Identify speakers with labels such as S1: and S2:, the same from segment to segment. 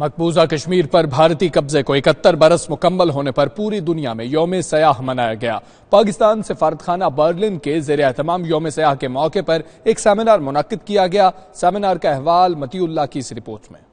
S1: مقبوضہ کشمیر پر بھارتی قبضے کو اکہتر برس مکمل ہونے پر پوری دنیا میں یوم سیاح منایا گیا۔ پاکستان سفارتخانہ برلن کے زیر اہتمام یوم سیاح کے موقع پر ایک سیمینار منعقد کیا گیا۔ سیمینار کا احوال متی اللہ کی اس رپورٹ میں۔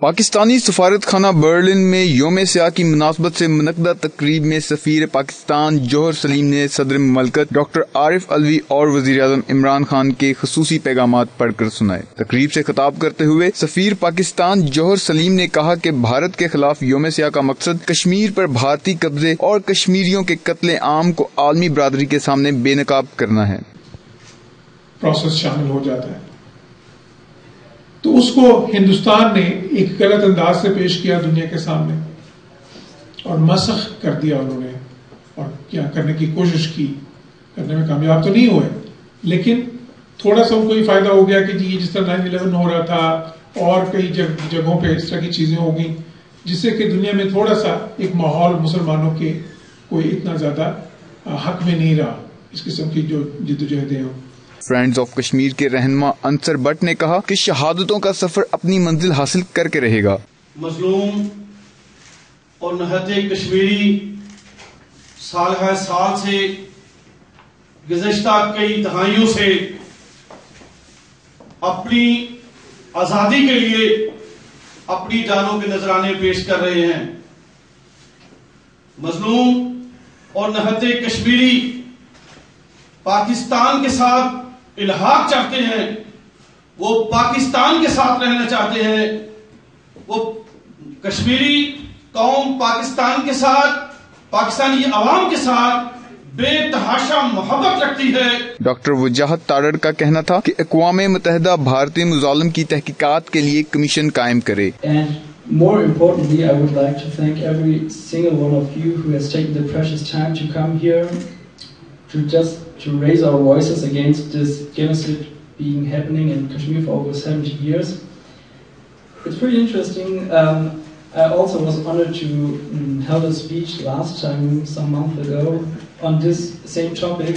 S2: پاکستانی سفارت خانہ برلن میں یوم سیاح کی مناسبت سے منعقدہ تقریب میں سفیر پاکستان جوہر سلیم نے صدر مملکت ڈاکٹر عارف الوی اور وزیر اعظم عمران خان کے خصوصی پیغامات پڑھ کر سنائے۔ تقریب سے خطاب کرتے ہوئے سفیر پاکستان جوہر سلیم نے کہا کہ بھارت کے خلاف یوم سیاح کا مقصد کشمیر پر بھارتی قبضے اور کشمیریوں کے قتل عام کو عالمی برادری کے سامنے بے نقاب کرنا ہے۔
S3: پروسیس شامل ہو جاتا ہے۔ تو اس کو ہندوستان نے ایک غلط انداز سے پیش کیا دنیا کے سامنے اور مسخ کر دیا انہوں نے اور کیا کرنے کی کوشش کی، کرنے میں کامیاب تو نہیں ہوئے، لیکن تھوڑا سا ان کو یہ فائدہ ہو گیا کہ جی جس طرح نائن الیون ہو رہا تھا، اور کئی جگہوں پہ اس طرح کی چیزیں ہو گئیں، جس سے کہ دنیا میں تھوڑا سا ایک ماحول مسلمانوں کے کوئی اتنا زیادہ حق میں نہیں رہا، اس قسم کی جو جدوجہدیں ہوں۔
S2: فرینڈز آف کشمیر کے رہنما انصر بٹ نے کہا کہ شہادتوں کا سفر اپنی منزل حاصل کر کے رہے گا۔
S4: مظلوم اور نہت کشمیری سال ہے سال سے گزشتہ کئی دہائیوں سے اپنی آزادی کے لیے اپنی جانوں کے نذرانے پیش کر رہے ہیں۔ مظلوم اور نہت کشمیری پاکستان کے ساتھ الحاق چاہتے ہیں وہ پاکستان کے ساتھ رہنا چاہتے ہیں وہ کشمیری قوم پاکستان کے ساتھ پاکستانی عوام کے ساتھ بے تحاشا محبت رکھتی ہے۔
S2: ڈاکٹر وجاہت تارڑ کا کہنا تھا کہ اقوام متحدہ بھارتی مظالم کی تحقیقات کے لیے کمیشن قائم کرے۔
S5: More importantly, I would like to thank every single one of you who has taken the precious time to come here to just to raise our voices against this genocide being happening in Kashmir for over 70 years. It's pretty interesting. Um, I also was honored to mm, um, held a speech last time, some month ago, on this same topic.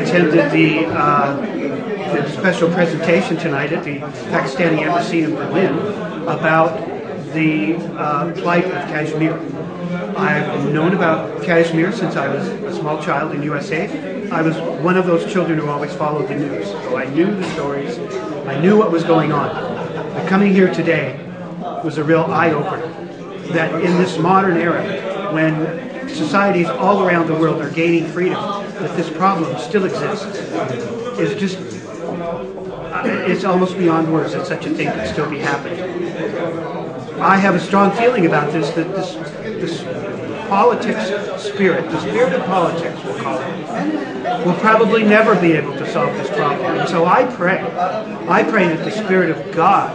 S6: attended the uh, the special presentation tonight at the Pakistani Embassy in Berlin about the uh, plight of Kashmir. I've known about Kashmir since I was a small child in USA. I was one of those children who always followed the news, so I knew the stories, I knew what was going on. But coming here today was a real eye-opener that in this modern era, when societies all around the world are gaining freedom, that this problem still exists is just it's almost beyond words that such a thing could still be happening. I have a strong feeling about this, that this, this politics spirit, the spirit of politics, we'll call it, will probably never be able to solve this problem. And so I pray, I pray that the spirit of God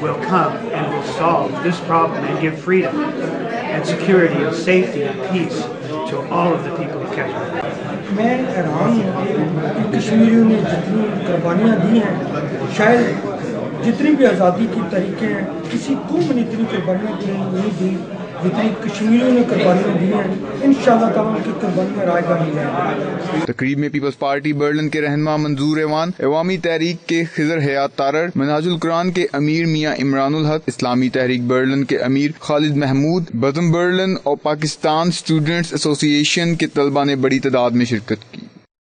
S6: will come and will solve this problem and give freedom and security and safety and peace to all of the people of Kashmir.
S7: میں حیران ہوں کہ کشمیریوں نے جتنی قربانیاں دی ہیں، شاید جتنی بھی آزادی کی طریقے ہیں، کسی قوم نے اتنی قربانیاں دی نہیں دی۔ جتنی کشمیریوں نے قربانیاں دی ہیں ان شاء اللہ تعالیٰ ان کی قربانیاں رائے گاہ نہیں
S2: تقریب میں پیپلز پارٹی برلن کے رہنما منظور ایوان، عوامی تحریک کے خضر حیات تارڑ مناج القرآن کے امیر میاں عمران الحق، اسلامی تحریک برلن کے امیر خالد محمود بزم برلن اور پاکستان اسٹوڈنٹس ایسوسی ایشن کے طلبہ نے بڑی تعداد میں شرکت کی۔